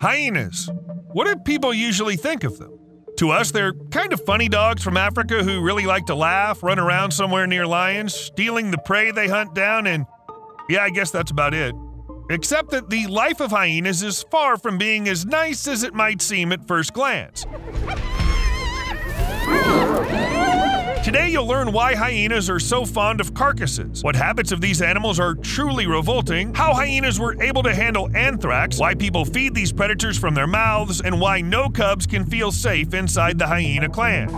Hyenas. What do people usually think of them? To us, they're kind of funny dogs from Africa who really like to laugh, run around somewhere near lions, stealing the prey they hunt down, and yeah, I guess that's about it. Except that the life of hyenas is far from being as nice as it might seem at first glance. Today, you'll learn why hyenas are so fond of carcasses, what habits of these animals are truly revolting, how hyenas were able to handle anthrax, why people feed these predators from their mouths, and why no cubs can feel safe inside the hyena clan.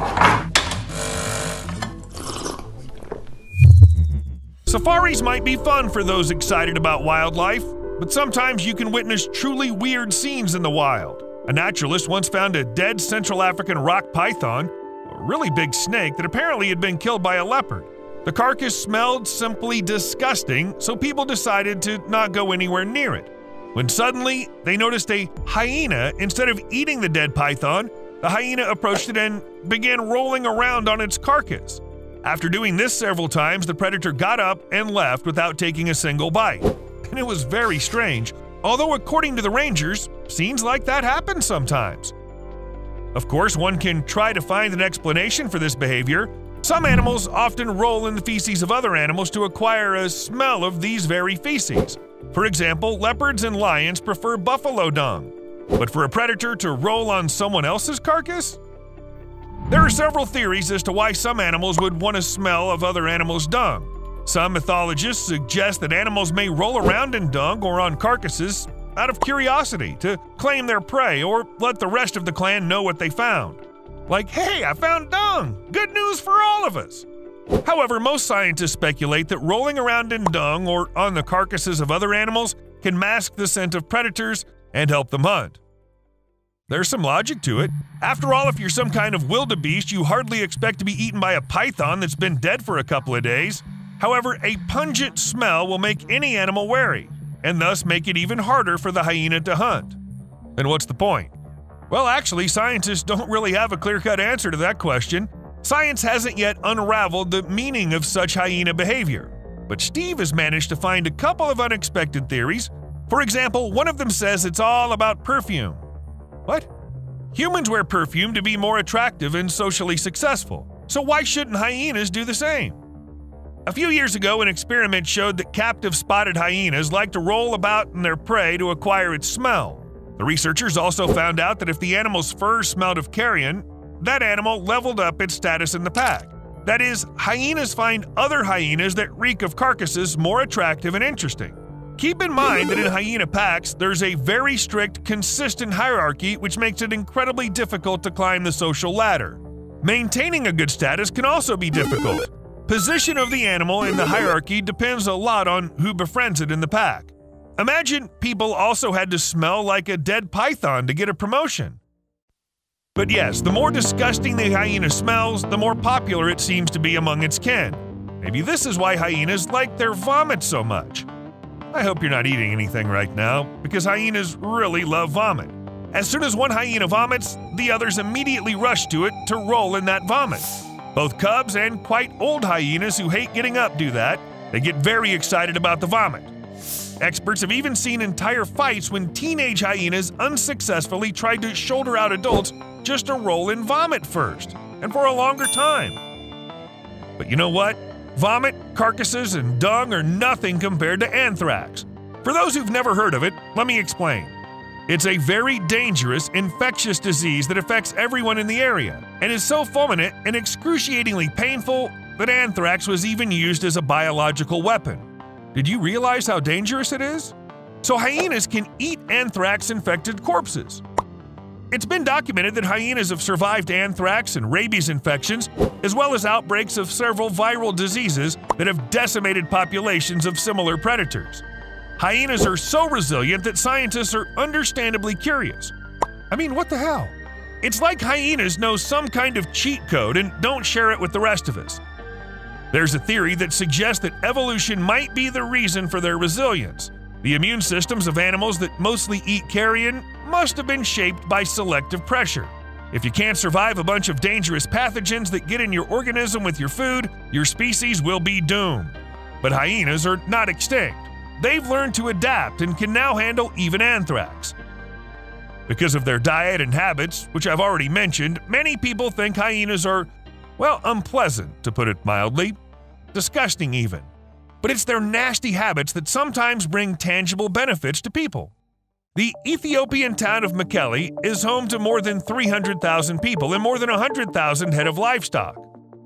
Safaris might be fun for those excited about wildlife, but sometimes you can witness truly weird scenes in the wild. A naturalist once found a dead Central African rock python really big snake that apparently had been killed by a leopard. The carcass smelled simply disgusting, so people decided to not go anywhere near it. When suddenly they noticed a hyena, instead of eating the dead python, the hyena approached it and began rolling around on its carcass. After doing this several times, the predator got up and left without taking a single bite. And it was very strange, although, according to the rangers, scenes like that happen sometimes. Of course, one can try to find an explanation for this behavior. Some animals often roll in the feces of other animals to acquire a smell of these very feces. For example, leopards and lions prefer buffalo dung. But for a predator to roll on someone else's carcass? There are several theories as to why some animals would want to smell of other animals' dung. Some mythologists suggest that animals may roll around in dung or on carcasses out of curiosity to claim their prey or let the rest of the clan know what they found. Like, hey, I found dung! Good news for all of us! However, most scientists speculate that rolling around in dung or on the carcasses of other animals can mask the scent of predators and help them hunt. There's some logic to it. After all, if you're some kind of wildebeest, you hardly expect to be eaten by a python that's been dead for a couple of days. However, a pungent smell will make any animal wary and thus make it even harder for the hyena to hunt. Then what's the point? Well, actually, scientists don't really have a clear cut answer to that question. Science hasn't yet unraveled the meaning of such hyena behavior. But Steve has managed to find a couple of unexpected theories. For example, one of them says it's all about perfume. What? Humans wear perfume to be more attractive and socially successful, so why shouldn't hyenas do the same? A few years ago, an experiment showed that captive spotted hyenas like to roll about in their prey to acquire its smell. The researchers also found out that if the animal's fur smelled of carrion, that animal leveled up its status in the pack. That is, hyenas find other hyenas that reek of carcasses more attractive and interesting. Keep in mind that in hyena packs, there's a very strict, consistent hierarchy which makes it incredibly difficult to climb the social ladder. Maintaining a good status can also be difficult. Position of the animal in the hierarchy depends a lot on who befriends it in the pack. Imagine people also had to smell like a dead python to get a promotion. But yes, the more disgusting the hyena smells, the more popular it seems to be among its kin. Maybe this is why hyenas like their vomit so much. I hope you're not eating anything right now, because hyenas really love vomit. As soon as one hyena vomits, the others immediately rush to it to roll in that vomit. Both cubs and quite old hyenas who hate getting up do that. They get very excited about the vomit. Experts have even seen entire fights when teenage hyenas unsuccessfully tried to shoulder out adults just to roll in vomit first, and for a longer time. But you know what? Vomit, carcasses, and dung are nothing compared to anthrax. For those who've never heard of it, let me explain. It's a very dangerous, infectious disease that affects everyone in the area and is so fulminant and excruciatingly painful that anthrax was even used as a biological weapon. Did you realize how dangerous it is? So, hyenas can eat anthrax infected corpses. It's been documented that hyenas have survived anthrax and rabies infections, as well as outbreaks of several viral diseases that have decimated populations of similar predators. Hyenas are so resilient that scientists are understandably curious. I mean, what the hell? It's like hyenas know some kind of cheat code and don't share it with the rest of us. There's a theory that suggests that evolution might be the reason for their resilience. The immune systems of animals that mostly eat carrion must have been shaped by selective pressure. If you can't survive a bunch of dangerous pathogens that get in your organism with your food, your species will be doomed. But hyenas are not extinct. They've learned to adapt and can now handle even anthrax. Because of their diet and habits, which I've already mentioned, many people think hyenas are, well, unpleasant, to put it mildly. Disgusting, even. But it's their nasty habits that sometimes bring tangible benefits to people. The Ethiopian town of Mekelle is home to more than 300,000 people and more than 100,000 head of livestock.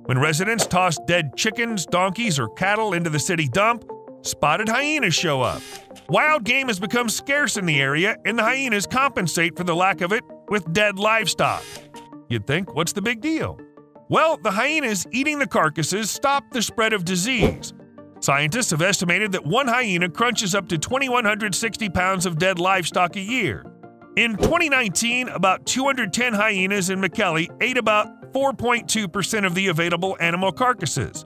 When residents toss dead chickens, donkeys, or cattle into the city dump, spotted hyenas show up. Wild game has become scarce in the area, and the hyenas compensate for the lack of it with dead livestock. You'd think, what's the big deal? Well, the hyenas eating the carcasses stop the spread of disease. Scientists have estimated that one hyena crunches up to 2,160 pounds of dead livestock a year. In 2019, about 210 hyenas in Mekelle ate about 4.2% of the available animal carcasses.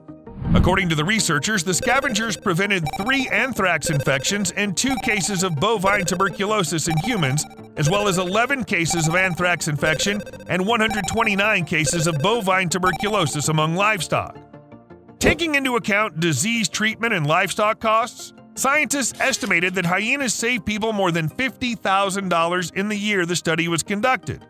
According to the researchers, the scavengers prevented three anthrax infections and two cases of bovine tuberculosis in humans, as well as 11 cases of anthrax infection and 129 cases of bovine tuberculosis among livestock. Taking into account disease treatment and livestock costs, scientists estimated that hyenas saved people more than $50,000 in the year the study was conducted.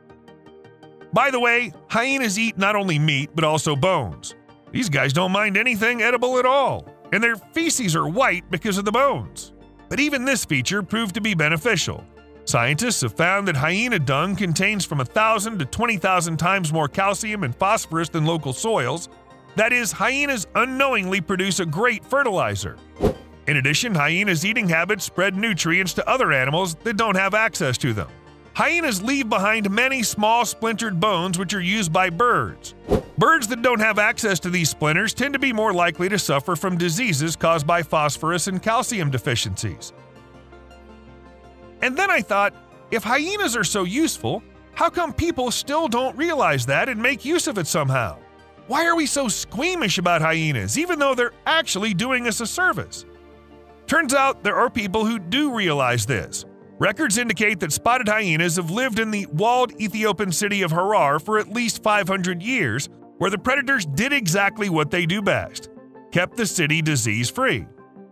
By the way, hyenas eat not only meat but also bones. These guys don't mind anything edible at all, and their feces are white because of the bones. But even this feature proved to be beneficial. Scientists have found that hyena dung contains from 1,000 to 20,000 times more calcium and phosphorus than local soils. That is, hyenas unknowingly produce a great fertilizer. In addition, hyenas' eating habits spread nutrients to other animals that don't have access to them. Hyenas leave behind many small splintered bones which are used by birds. Birds that don't have access to these splinters tend to be more likely to suffer from diseases caused by phosphorus and calcium deficiencies. And then I thought, if hyenas are so useful, how come people still don't realize that and make use of it somehow? Why are we so squeamish about hyenas, even though they're actually doing us a service? Turns out there are people who do realize this. Records indicate that spotted hyenas have lived in the walled Ethiopian city of Harar for at least 500 years, where the predators did exactly what they do best kept the city disease free.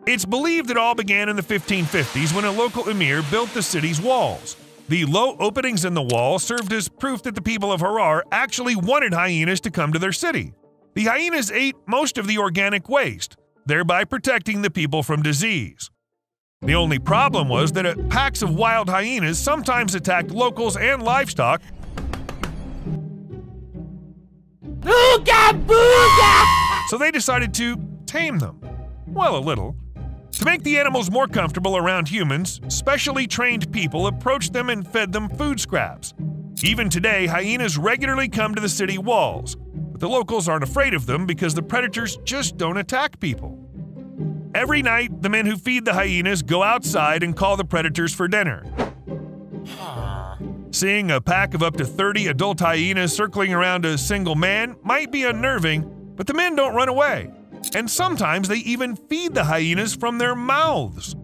It's believed it all began in the 1550s when a local emir built the city's walls. The low openings in the wall served as proof that the people of Harar actually wanted hyenas to come to their city. The hyenas ate most of the organic waste, thereby protecting the people from disease. The only problem was that packs of wild hyenas sometimes attacked locals and livestock. Booga booga! So they decided to tame them. Well, a little. To make the animals more comfortable around humans, specially trained people approached them and fed them food scraps. Even today, hyenas regularly come to the city walls, but the locals aren't afraid of them because the predators just don't attack people. Every night, the men who feed the hyenas go outside and call the predators for dinner. Seeing a pack of up to 30 adult hyenas circling around a single man might be unnerving, but the men don't run away. And sometimes they even feed the hyenas from their mouths.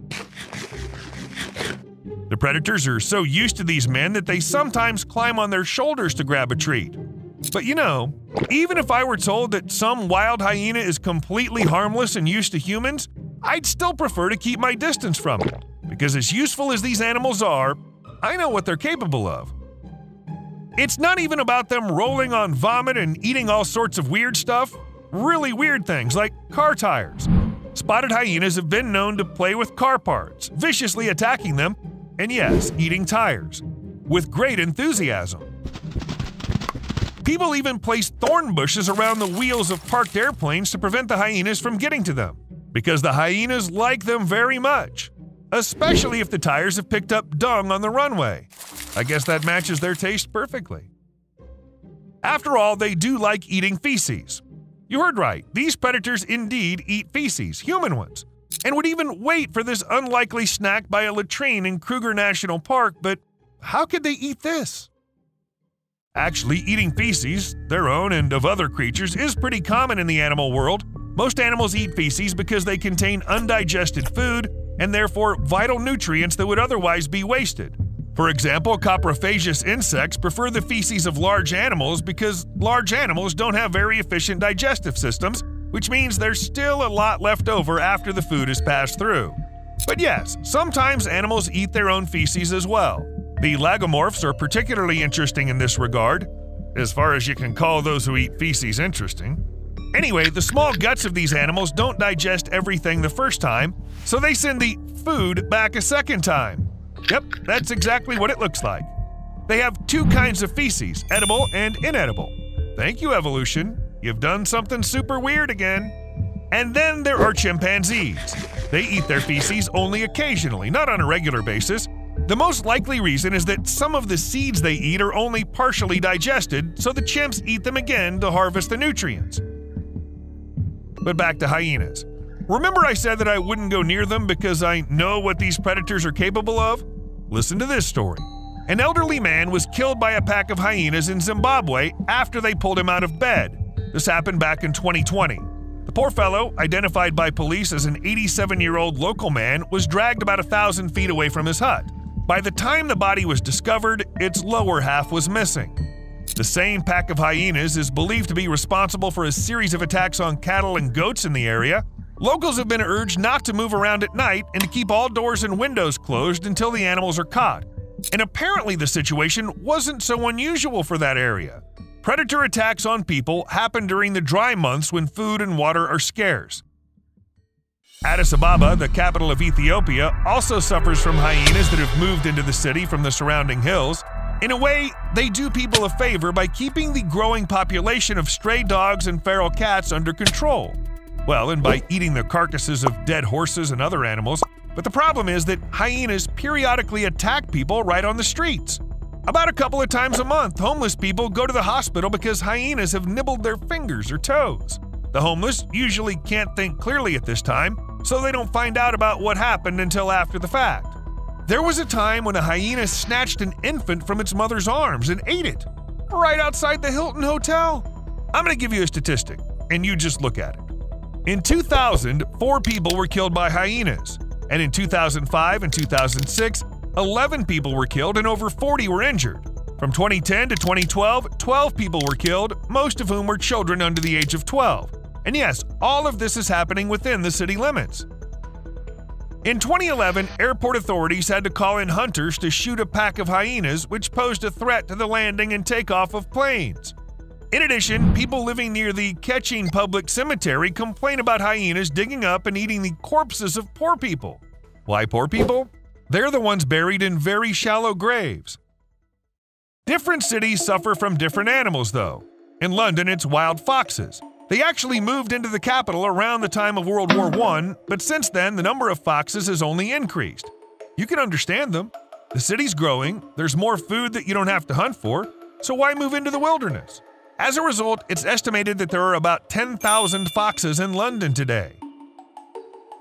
The predators are so used to these men that they sometimes climb on their shoulders to grab a treat. But you know, even if I were told that some wild hyena is completely harmless and used to humans, I'd still prefer to keep my distance from it, because as useful as these animals are, I know what they're capable of. It's not even about them rolling on vomit and eating all sorts of weird stuff, really weird things like car tires. Spotted hyenas have been known to play with car parts, viciously attacking them, and yes, eating tires, with great enthusiasm. People even place thorn bushes around the wheels of parked airplanes to prevent the hyenas from getting to them because the hyenas like them very much, especially if the tires have picked up dung on the runway. I guess that matches their taste perfectly. After all, they do like eating feces. You heard right, these predators indeed eat feces, human ones, and would even wait for this unlikely snack by a latrine in Kruger National Park, but how could they eat this? Actually, eating feces, their own and of other creatures, is pretty common in the animal world, most animals eat feces because they contain undigested food and therefore vital nutrients that would otherwise be wasted. For example, coprophagous insects prefer the feces of large animals because large animals don't have very efficient digestive systems, which means there's still a lot left over after the food is passed through. But yes, sometimes animals eat their own feces as well. The lagomorphs are particularly interesting in this regard, as far as you can call those who eat feces interesting. Anyway, the small guts of these animals don't digest everything the first time, so they send the food back a second time. Yep, that's exactly what it looks like. They have two kinds of feces, edible and inedible. Thank you, evolution. You've done something super weird again. And then there are chimpanzees. They eat their feces only occasionally, not on a regular basis. The most likely reason is that some of the seeds they eat are only partially digested, so the chimps eat them again to harvest the nutrients. But back to hyenas. Remember, I said that I wouldn't go near them because I know what these predators are capable of? Listen to this story. An elderly man was killed by a pack of hyenas in Zimbabwe after they pulled him out of bed. This happened back in 2020. The poor fellow, identified by police as an 87 year old local man, was dragged about a thousand feet away from his hut. By the time the body was discovered, its lower half was missing. The same pack of hyenas is believed to be responsible for a series of attacks on cattle and goats in the area. Locals have been urged not to move around at night and to keep all doors and windows closed until the animals are caught. And apparently, the situation wasn't so unusual for that area. Predator attacks on people happen during the dry months when food and water are scarce. Addis Ababa, the capital of Ethiopia, also suffers from hyenas that have moved into the city from the surrounding hills. In a way, they do people a favor by keeping the growing population of stray dogs and feral cats under control. Well, and by eating the carcasses of dead horses and other animals. But the problem is that hyenas periodically attack people right on the streets. About a couple of times a month, homeless people go to the hospital because hyenas have nibbled their fingers or toes. The homeless usually can't think clearly at this time, so they don't find out about what happened until after the fact. There was a time when a hyena snatched an infant from its mother's arms and ate it, right outside the Hilton Hotel. I'm going to give you a statistic, and you just look at it. In 2000, four people were killed by hyenas, and in 2005 and 2006, 11 people were killed and over 40 were injured. From 2010 to 2012, 12 people were killed, most of whom were children under the age of 12. And yes, all of this is happening within the city limits. In 2011, airport authorities had to call in hunters to shoot a pack of hyenas, which posed a threat to the landing and takeoff of planes. In addition, people living near the Ketching Public Cemetery complain about hyenas digging up and eating the corpses of poor people. Why poor people? They're the ones buried in very shallow graves. Different cities suffer from different animals, though. In London, it's wild foxes. They actually moved into the capital around the time of World War I, but since then, the number of foxes has only increased. You can understand them. The city's growing, there's more food that you don't have to hunt for, so why move into the wilderness? As a result, it's estimated that there are about 10,000 foxes in London today.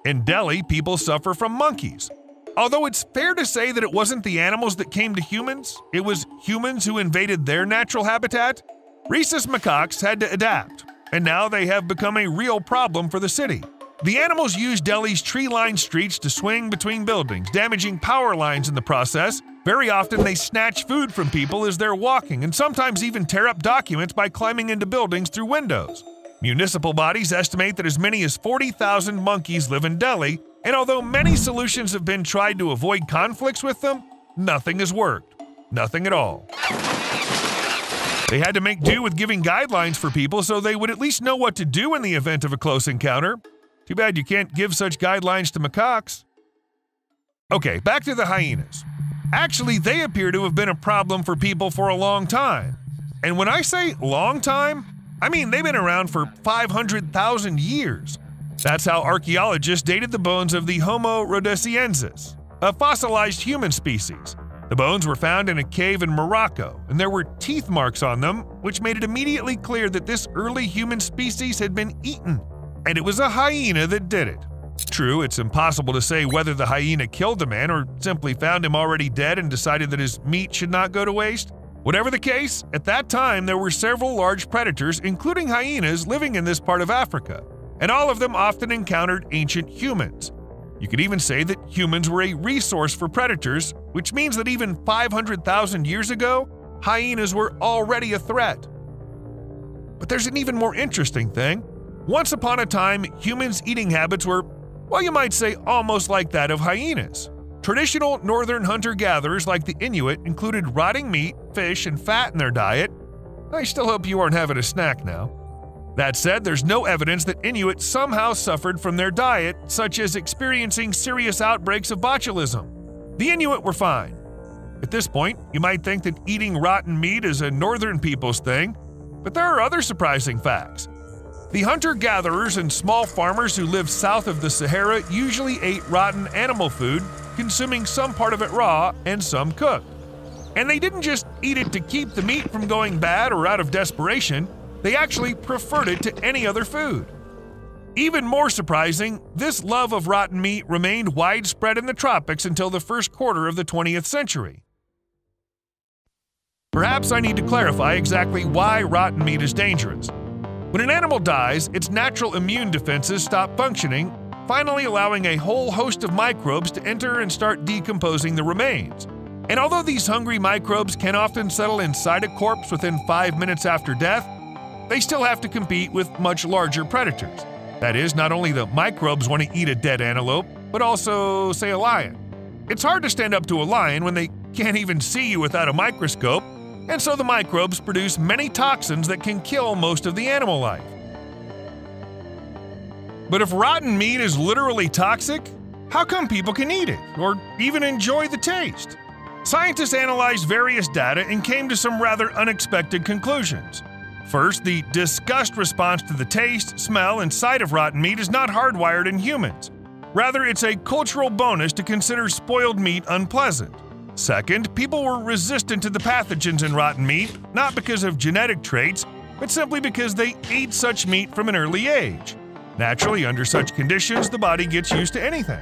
In Delhi, people suffer from monkeys. Although it's fair to say that it wasn't the animals that came to humans, it was humans who invaded their natural habitat, rhesus macaques had to adapt, and now they have become a real problem for the city. The animals use Delhi's tree lined streets to swing between buildings, damaging power lines in the process. Very often, they snatch food from people as they're walking and sometimes even tear up documents by climbing into buildings through windows. Municipal bodies estimate that as many as 40,000 monkeys live in Delhi, and although many solutions have been tried to avoid conflicts with them, nothing has worked. Nothing at all. They had to make do with giving guidelines for people so they would at least know what to do in the event of a close encounter. Too bad you can't give such guidelines to macaques. Okay, back to the hyenas. Actually, they appear to have been a problem for people for a long time. And when I say long time, I mean they've been around for 500,000 years. That's how archaeologists dated the bones of the Homo rhodesiensis, a fossilized human species. The bones were found in a cave in Morocco, and there were teeth marks on them, which made it immediately clear that this early human species had been eaten, and it was a hyena that did it. True, it's impossible to say whether the hyena killed the man or simply found him already dead and decided that his meat should not go to waste. Whatever the case, at that time there were several large predators, including hyenas, living in this part of Africa and all of them often encountered ancient humans. You could even say that humans were a resource for predators, which means that even 500,000 years ago, hyenas were already a threat. But there's an even more interesting thing. Once upon a time, humans' eating habits were, well, you might say, almost like that of hyenas. Traditional northern hunter gatherers like the Inuit included rotting meat, fish, and fat in their diet. I still hope you aren't having a snack now. That said, there's no evidence that Inuit somehow suffered from their diet, such as experiencing serious outbreaks of botulism. The Inuit were fine. At this point, you might think that eating rotten meat is a northern people's thing, but there are other surprising facts. The hunter gatherers and small farmers who lived south of the Sahara usually ate rotten animal food, consuming some part of it raw and some cooked. And they didn't just eat it to keep the meat from going bad or out of desperation, they actually preferred it to any other food. Even more surprising, this love of rotten meat remained widespread in the tropics until the first quarter of the 20th century. Perhaps I need to clarify exactly why rotten meat is dangerous. When an animal dies, its natural immune defenses stop functioning, finally allowing a whole host of microbes to enter and start decomposing the remains. And although these hungry microbes can often settle inside a corpse within five minutes after death, they still have to compete with much larger predators. That is, not only the microbes want to eat a dead antelope, but also, say, a lion. It's hard to stand up to a lion when they can't even see you without a microscope, and so the microbes produce many toxins that can kill most of the animal life. But if rotten meat is literally toxic, how come people can eat it or even enjoy the taste? Scientists analyzed various data and came to some rather unexpected conclusions. First, the disgust response to the taste, smell, and sight of rotten meat is not hardwired in humans. Rather, it's a cultural bonus to consider spoiled meat unpleasant. Second, people were resistant to the pathogens in rotten meat, not because of genetic traits, but simply because they ate such meat from an early age. Naturally, under such conditions, the body gets used to anything.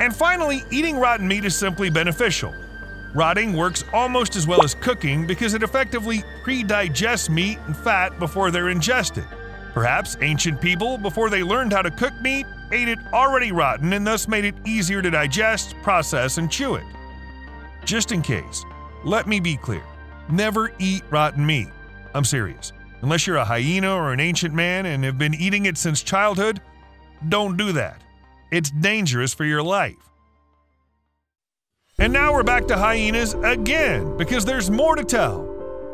And finally, eating rotten meat is simply beneficial. Rotting works almost as well as cooking because it effectively pre-digests meat and fat before they're ingested. Perhaps ancient people, before they learned how to cook meat, ate it already rotten and thus made it easier to digest, process, and chew it. Just in case, let me be clear never eat rotten meat. I'm serious. Unless you're a hyena or an ancient man and have been eating it since childhood, don't do that. It's dangerous for your life. And now we're back to hyenas again, because there's more to tell.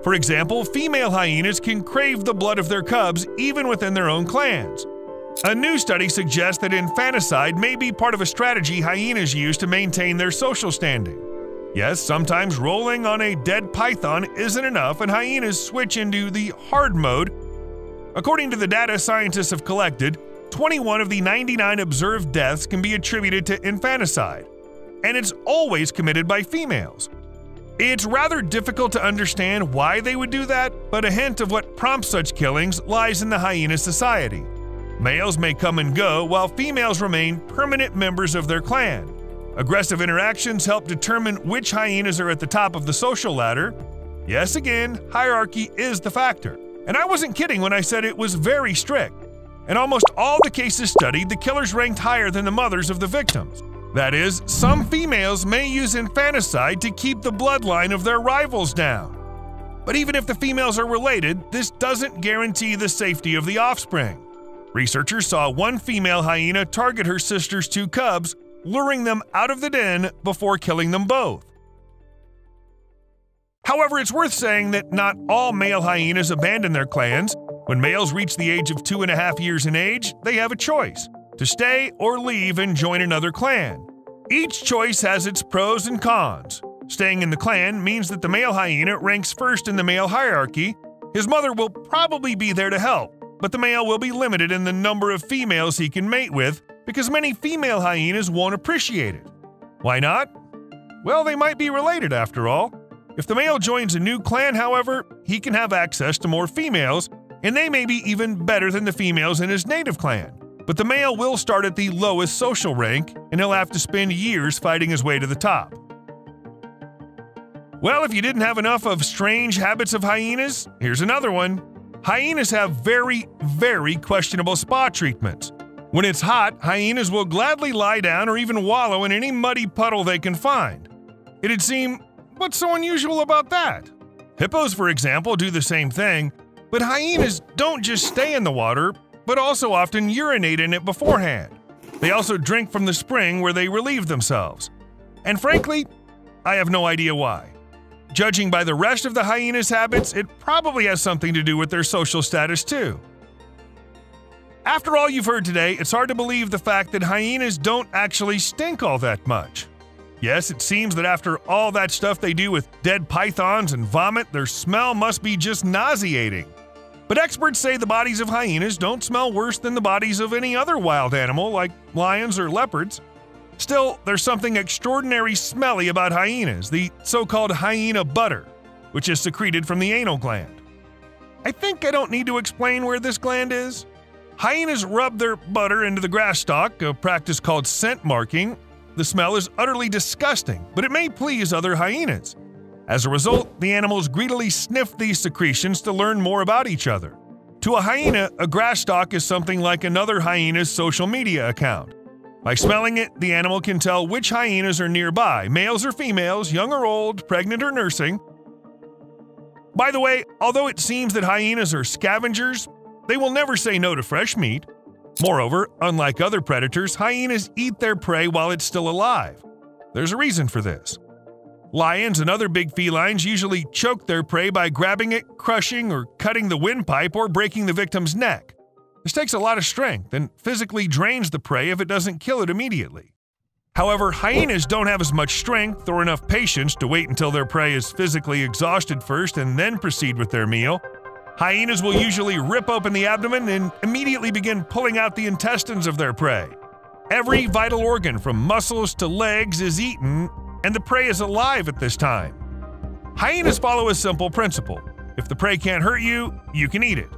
For example, female hyenas can crave the blood of their cubs even within their own clans. A new study suggests that infanticide may be part of a strategy hyenas use to maintain their social standing. Yes, sometimes rolling on a dead python isn't enough, and hyenas switch into the hard mode. According to the data scientists have collected, 21 of the 99 observed deaths can be attributed to infanticide, and it's always committed by females. It's rather difficult to understand why they would do that, but a hint of what prompts such killings lies in the hyena society. Males may come and go, while females remain permanent members of their clan. Aggressive interactions help determine which hyenas are at the top of the social ladder. Yes, again, hierarchy is the factor. And I wasn't kidding when I said it was very strict. In almost all the cases studied, the killers ranked higher than the mothers of the victims. That is, some females may use infanticide to keep the bloodline of their rivals down. But even if the females are related, this doesn't guarantee the safety of the offspring. Researchers saw one female hyena target her sister's two cubs luring them out of the den before killing them both. However, it's worth saying that not all male hyenas abandon their clans. When males reach the age of two and a half years in age, they have a choice to stay or leave and join another clan. Each choice has its pros and cons. Staying in the clan means that the male hyena ranks first in the male hierarchy. His mother will probably be there to help, but the male will be limited in the number of females he can mate with because many female hyenas won't appreciate it. Why not? Well, they might be related after all. If the male joins a new clan, however, he can have access to more females, and they may be even better than the females in his native clan. But the male will start at the lowest social rank, and he'll have to spend years fighting his way to the top. Well, if you didn't have enough of strange habits of hyenas, here's another one. Hyenas have very, very questionable spa treatments. When it's hot, hyenas will gladly lie down or even wallow in any muddy puddle they can find. It'd seem, what's so unusual about that? Hippos, for example, do the same thing, but hyenas don't just stay in the water, but also often urinate in it beforehand. They also drink from the spring where they relieve themselves. And frankly, I have no idea why. Judging by the rest of the hyena's habits, it probably has something to do with their social status too. After all you've heard today, it's hard to believe the fact that hyenas don't actually stink all that much. Yes, it seems that after all that stuff they do with dead pythons and vomit, their smell must be just nauseating. But experts say the bodies of hyenas don't smell worse than the bodies of any other wild animal, like lions or leopards. Still, there's something extraordinary smelly about hyenas, the so called hyena butter, which is secreted from the anal gland. I think I don't need to explain where this gland is. Hyenas rub their butter into the grass stalk, a practice called scent marking. The smell is utterly disgusting, but it may please other hyenas. As a result, the animals greedily sniff these secretions to learn more about each other. To a hyena, a grass stalk is something like another hyena's social media account. By smelling it, the animal can tell which hyenas are nearby males or females, young or old, pregnant or nursing. By the way, although it seems that hyenas are scavengers, they will never say no to fresh meat. Moreover, unlike other predators, hyenas eat their prey while it's still alive. There's a reason for this. Lions and other big felines usually choke their prey by grabbing it, crushing, or cutting the windpipe or breaking the victim's neck. This takes a lot of strength and physically drains the prey if it doesn't kill it immediately. However, hyenas don't have as much strength or enough patience to wait until their prey is physically exhausted first and then proceed with their meal. Hyenas will usually rip open the abdomen and immediately begin pulling out the intestines of their prey. Every vital organ, from muscles to legs, is eaten, and the prey is alive at this time. Hyenas oh. follow a simple principle if the prey can't hurt you, you can eat it.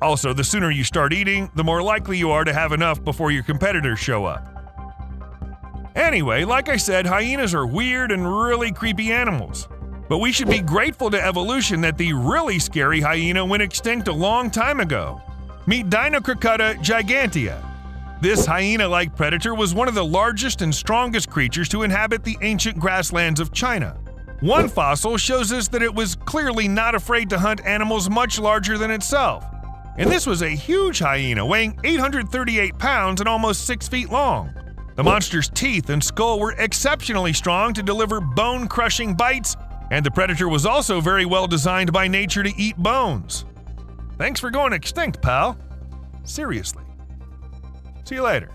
Also, the sooner you start eating, the more likely you are to have enough before your competitors show up. Anyway, like I said, hyenas are weird and really creepy animals. But we should be grateful to evolution that the really scary hyena went extinct a long time ago. Meet Dinocrocuta gigantea. This hyena like predator was one of the largest and strongest creatures to inhabit the ancient grasslands of China. One fossil shows us that it was clearly not afraid to hunt animals much larger than itself. And this was a huge hyena weighing 838 pounds and almost 6 feet long. The monster's teeth and skull were exceptionally strong to deliver bone crushing bites, and the predator was also very well designed by nature to eat bones. Thanks for going extinct, pal. Seriously. See you later.